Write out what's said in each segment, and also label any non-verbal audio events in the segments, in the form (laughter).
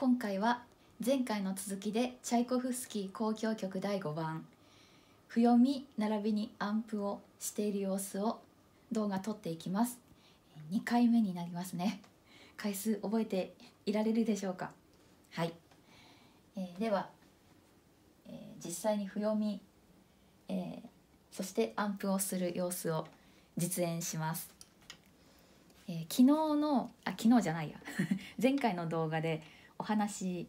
今回は前回の続きでチャイコフスキー交響曲第5番「譜読み並びにアンプをしている様子を動画撮っていきます。2回目になりますね。回数覚えていられるでしょうか？はい、えー、では、えー、実際に譜読み、えー、そしてアンプをする様子を実演します、え昨日のあ昨日じゃないや。(laughs) 前回の動画でお話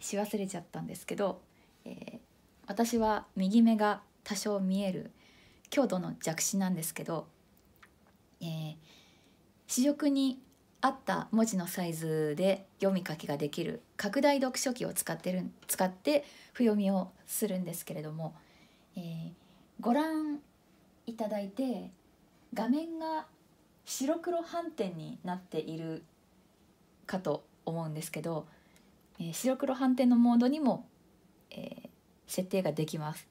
し忘れちゃったんですけど、えー、私は右目が多少見える強度の弱視なんですけど、えー、視力に合った文字のサイズで読み書きができる拡大読書器を使ってる使って譜読みをするんですけれども、えー、ご覧いただいて画面が白黒斑点になっているかと思うんですけどえ白黒反転のモードにも、え、設定ができます。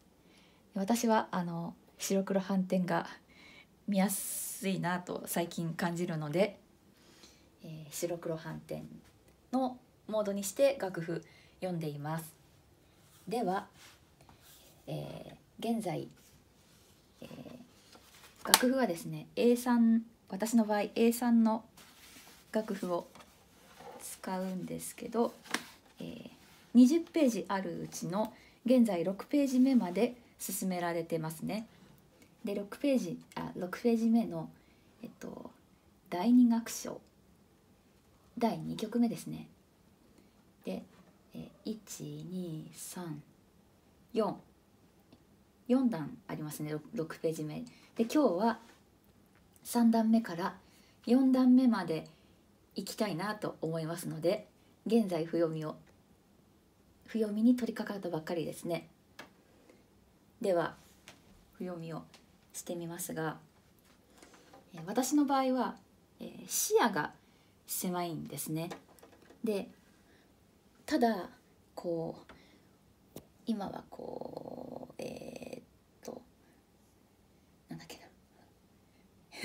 私はあの白黒反転が見やすいなと最近感じるので、え、白黒反転のモードにして楽譜読んでいます。では、えー、現在、えー、楽譜はですね A3 私の場合 A3 の楽譜を使うんですけどえー、20ページあるうちの現在6ページ目まで進められてますね。で6ページあ6ページ目の、えっと、第2楽章第2曲目ですね。で、えー、12344段ありますね 6, 6ページ目。で今日は3段目から4段目まで行きたいなと思いますので現在譜読みを譜読みに取り掛かったばっかりですね。では譜読みをしてみますが私の場合は、視野が狭いんですね。でただこう今はこうえー、っとなんだっけ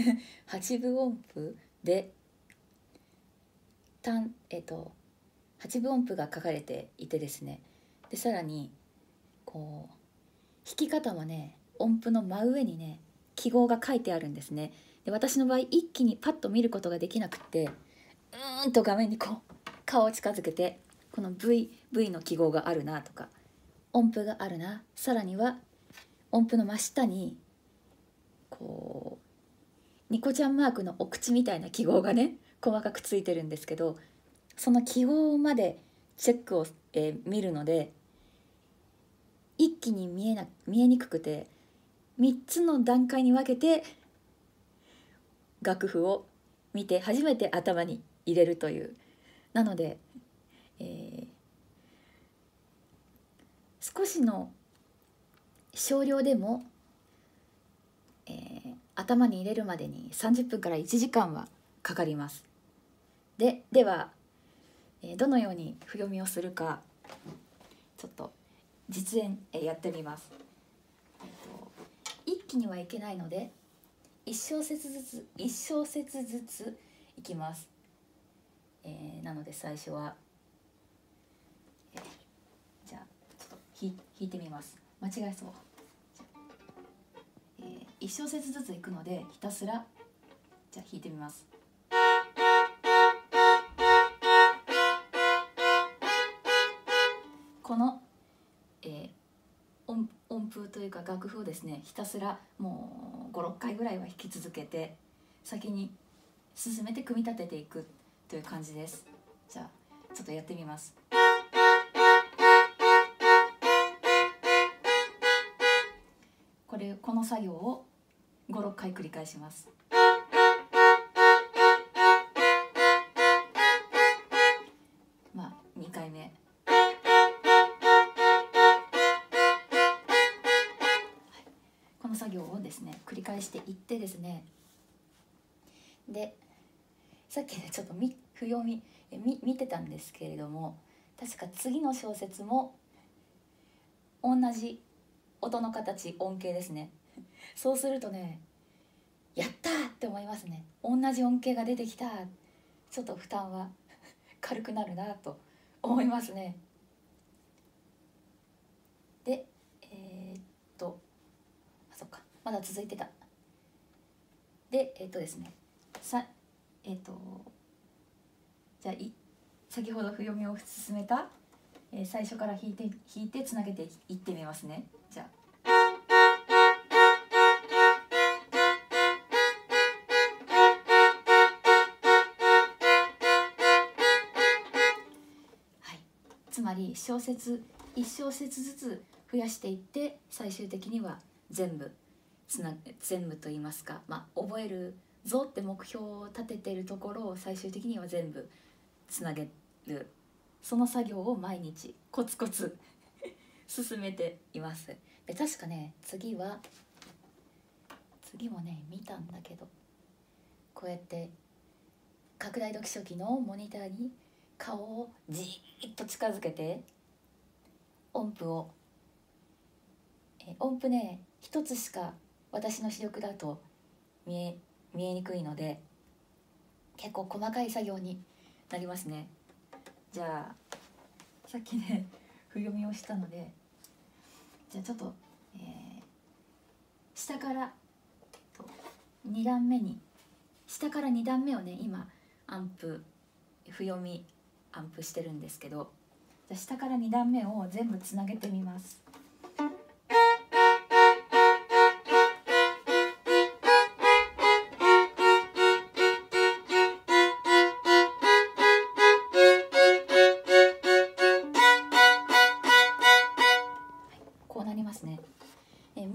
な。(laughs) 八分音符でたんえっと8分音符が書かれていてですね。でさらにこう弾き方もね音符の真上にね記号が書いてあるんですね。で私の場合一気にパッと見ることができなくってうーんと画面にこう顔を近づけてこの V, v の記号があるなとか音符があるな。さらには音符の真下にこうニコちゃんマークのお口みたいな記号がね細かくついてるんですけどその記号までチェックを、えー、見るので一気に見えな見えにくくて3つの段階に分けて楽譜を見て初めて頭に入れるというなので、えー、少しの少量でも、えー、頭に入れるまでに30分から1時間はかかります。でではえどのように譜読みをするかちょっと実演、えやってみます、えっと、一気にはいけないので1小節ずつ1小節ずついきます、えー、なので最初は、えー、じゃあちょっと弾いてみます。間違えそう、えー、1小節ずついくのでひたすらじゃあ弾いてみます。というか楽譜をですねひたすらもう56回ぐらいは弾き続けて先に進めて組み立てていくという感じです。じゃあちょっとやってみます。これこの作業を56回繰り返します。作業をですね繰り返していってですね。でさっきねちょっとみ不読みみ見てたんですけれども確か次の小説も同じ音の形音形ですね。そうするとねやったって思いますね。同じ音形が出てきたちょっと負担は (laughs) 軽くなるなと思いますね。で、まだ続いてた。でえー、っとですねさえー、っとじゃあい先ほど譜読みを進めた、えー、最初から弾いて弾いてつなげていってみますね。じゃあ。つまり小節1小節ずつ増やしていって最終的には全部つな全部と言いますか、まあ、覚えるぞって目標を立ててるところを最終的には全部つなげるその作業を毎日コツコツ (laughs) 進めています。で確かね次は次もね見たんだけどこうやって拡大読書機のモニターに顔をじーっと近づけて音符を。え音符ね一つしか私の視力だと見え見えにくいので結構細かい作業になりますねじゃあさっきね (laughs) 譜読みをしたのでじゃあちょっと、えー、下から、2段目に下から2段目をね今アンプ譜読みアンプしてるんですけどじゃ下から2段目を全部つなげてみます。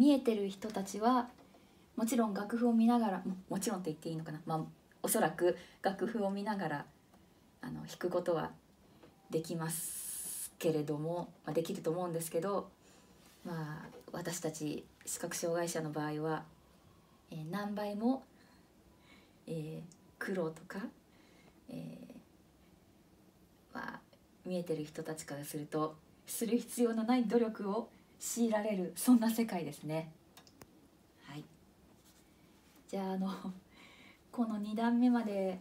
見えてる人たちはもちろん楽譜を見ながらもちろんって言っていいのかな、まあ、おそらく楽譜を見ながらあの弾くことはできますけれども、まあ、できると思うんですけど、まあ、私たち視覚障害者の場合は、えー、何倍も、えー、苦労とか、えー、まあ、見えてる人たちからするとする必要のない努力を強いられるそんな世界ですね。はい、じゃああの (laughs) この2段目まで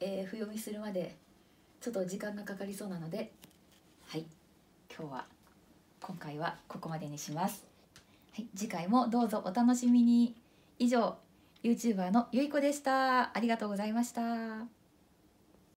えー、譜読みするまでちょっと時間がかかりそうなのではい。今日は今回はここまでにします、はい、次回もどうぞお楽しみに。以上 YouTuber のゆいこでした。ありがとうございました。